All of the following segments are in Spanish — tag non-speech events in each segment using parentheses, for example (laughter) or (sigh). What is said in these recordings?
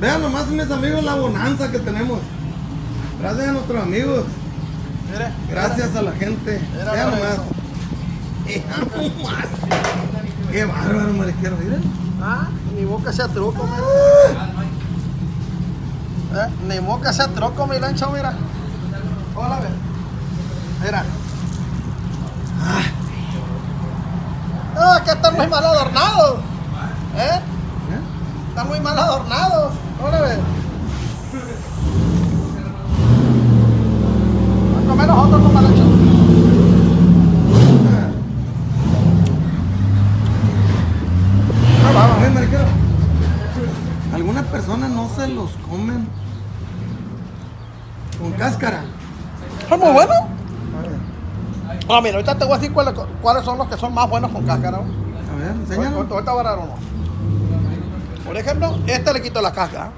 Vean nomás mis amigos la bonanza que tenemos. Gracias a nuestros amigos. Gracias a la gente. Vean nomás. Vean nomás. Qué bárbaro, mariquero. Miren. Ah, ni boca sea truco, mira. Eh, ni boca sea truco, mi lancho, mira. Hola, ve. Mira. Ah, que están muy mal adornados. ¿Eh? ¿Eh? Están muy mal adornados. Hola, ve. Vamos a comer nosotros con malancho. Ah, va, ven, mariquero. Algunas personas no se los comen con cáscara. ¿Es muy bueno? Ah, mira, ahorita te voy a decir cuáles, cuáles son los que son más buenos con cáscara. ¿no? a ver, enséñalo. ahorita voy a dar uno. Por ejemplo, este le quito la cáscara.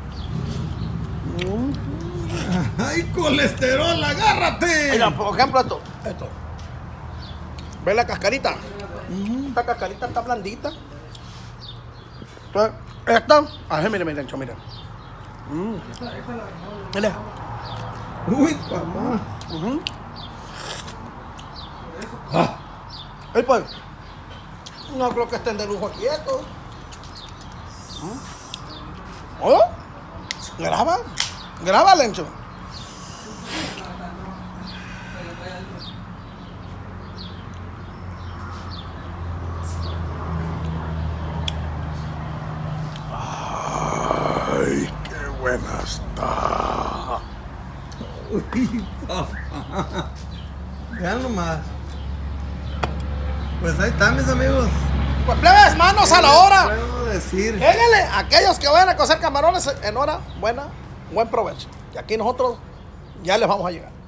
(laughs) ¡Ay, colesterol! ¡Agárrate! Mira, por ejemplo, esto. Esto. ¿Ves la cascarita? Esta cascarita está blandita. Entonces, esta. A ver, mire, mire, mire. Mm. Mire. Uy, mamá. Ujú. Ah. Ey, pues. No creo que estén de lujo aquí estos. ¿Oh? Graba. Graba, Lencho. Ay, qué buena está. Vean nomás. Pues ahí están, mis amigos. Pues plebes, manos a la ¿Qué hora. Decir? Aquellos que vayan a cocer camarones en hora buena, buen provecho. Y aquí nosotros ya les vamos a llegar.